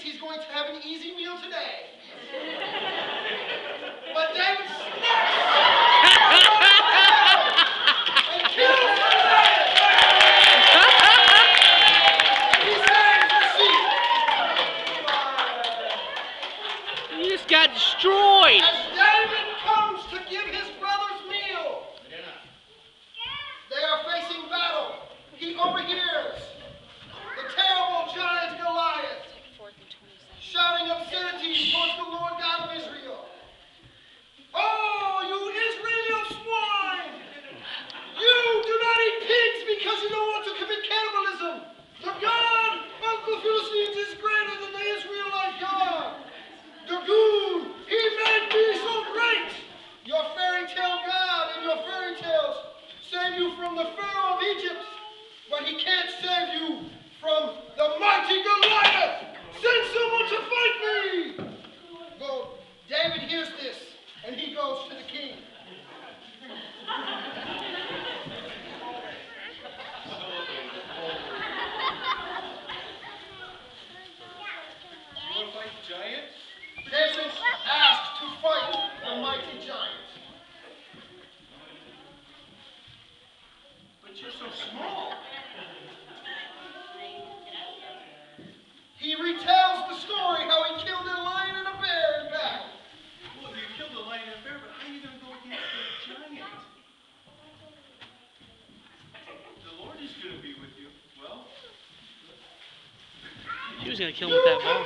thinks he's going to have an easy meal today. but then Got destroyed. and he goes to the king. Giant? Theseus asked to fight the mighty giant. He was going to kill him with that ball.